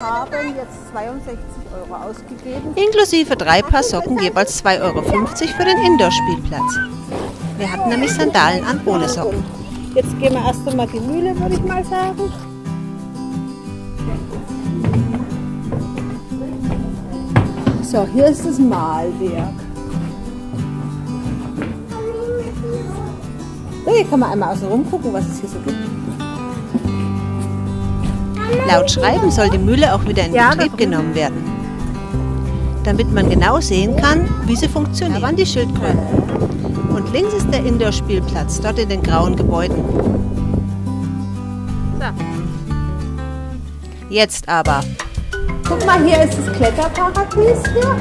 haben jetzt 62 Euro ausgegeben. Inklusive drei Paar Socken jeweils 2,50 Euro für den Indoor-Spielplatz. Wir hatten nämlich Sandalen an ohne Socken. Jetzt gehen wir erst einmal die Mühle, würde ich mal sagen. So, hier ist das Malwerk. So, hier kann man einmal außen rum gucken, was es hier so gibt. Laut Schreiben soll die Mühle auch wieder in Ja, Betrieb genommen werden. Damit man genau sehen kann, wie sie funktioniert. Da waren die Schildkröten. Und links ist der Indoor-Spielplatz, dort in den grauen Gebäuden. Jetzt aber. Guck mal, hier ist das Kletterparadies hier.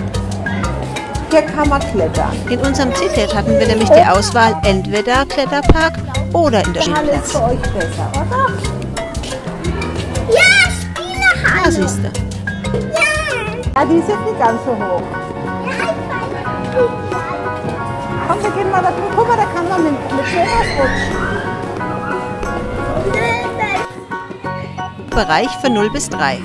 Hier kann man klettern. In unserem Ticket hatten wir nämlich die Auswahl entweder Kletterpark oder Der Halle ist Indoor-Spielplatz. für euch besser, oder? Ja, Spielehalle. Da siehst du. Ja, die sind nicht ganz so hoch. Komm, wir gehen mal da drüben. Guck mal, da kann man mit, mit sowas rutschen. Bereich für 0 bis 3.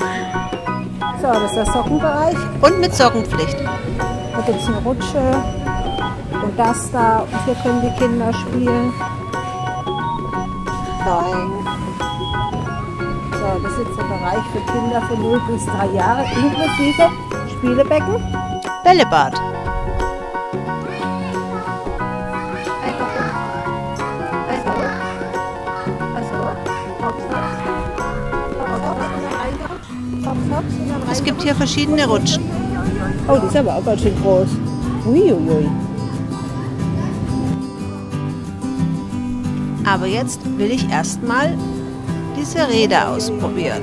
So, das ist der Sockenbereich. Und mit Sockenpflicht. Da gibt es eine Rutsche und das da. Und hier können die Kinder spielen. Doing. So, das ist jetzt der Bereich für Kinder von 0 bis 3 Jahre, inklusive Spielebecken. Bällebad. Es gibt hier verschiedene Rutschen. Oh, die ist aber auch ganz schön groß. Uiuiui. Aber jetzt will ich erstmal diese Räder ausprobieren.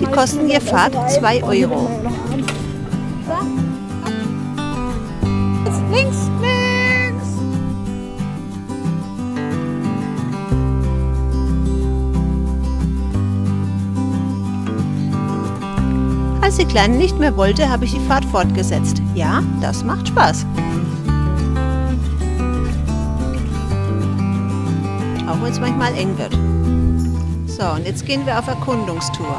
Die kosten je das Fahrt rein? 2 Oh, hier Euro. Links, links. Als die Kleine nicht mehr wollte, habe ich die Fahrt fortgesetzt. Ja, das macht Spaß. Wenn es manchmal eng wird. So, und jetzt gehen wir auf Erkundungstour.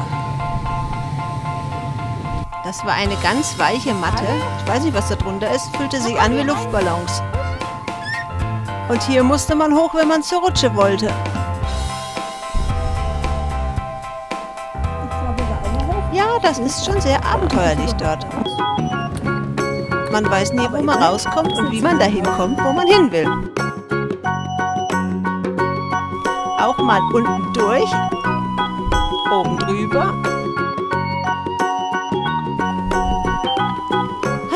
Das war eine ganz weiche Matte. Ich weiß nicht, was da drunter ist. Fühlte sich an wie Luftballons. Und hier musste man hoch, wenn man zur Rutsche wollte. Ja, das ist schon sehr abenteuerlich dort. Man weiß nie, wo man rauskommt und wie man dahin kommt, wo man hin will. Mal unten durch, oben drüber.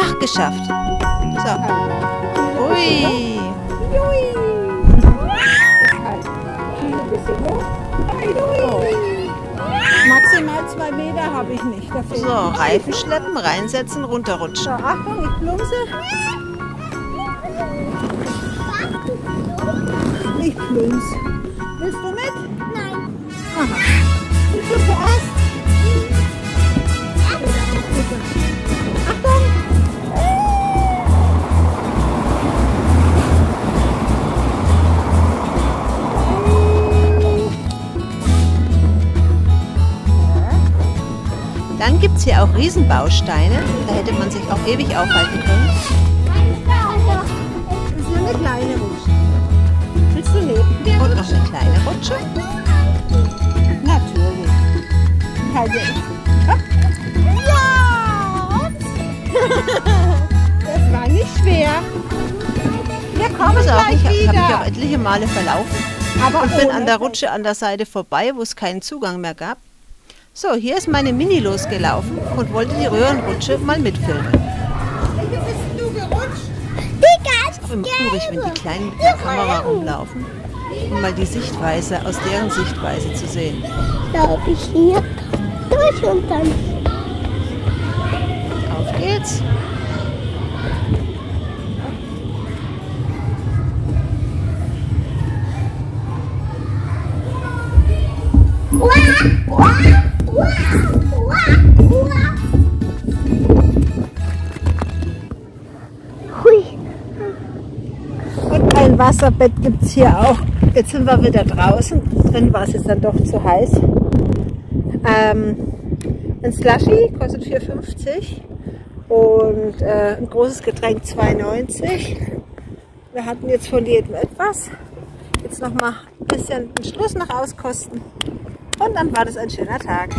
Ach, geschafft. So. Ui. Maximal zwei Meter habe ich nicht. Da fehlt So, Reifen schleppen, reinsetzen, runterrutschen. So, Achtung, ich plumpse. Ich plumps. Dann gibt es hier auch Riesenbausteine. Da hätte man sich auch ewig aufhalten können. Das ist nur eine kleine Rutsche. Willst du neben Und noch eine kleine Rutsche. Natürlich. Halt jetzt. Ja. Das war nicht schwer. Wir kommen auf, gleich ich habe wieder. mich auch etliche Male verlaufen Aber und bin an der Rutsche an der Seite vorbei, wo es keinen Zugang mehr gab. So, hier ist meine Mini losgelaufen und wollte die Röhrenrutsche mal mitfilmen. Welche bist du gerutscht? Die ganz Auch immer urig, wenn die Kleinen mit der Kamera rumlaufen, um mal die Sichtweise aus deren Sichtweise zu sehen. glaube ich hier durch und dann. Auf geht's. Wow. Hui. Und ein Wasserbett gibt es hier auch. Jetzt sind wir wieder draußen. Drin war es jetzt dann doch zu heiß. Ähm, Ein Slushy kostet 4,50 und äh, ein großes Getränk 2,90. Wir hatten jetzt von jedem etwas. Jetzt noch mal ein bisschen den Schluss noch auskosten und dann war das ein schöner Tag.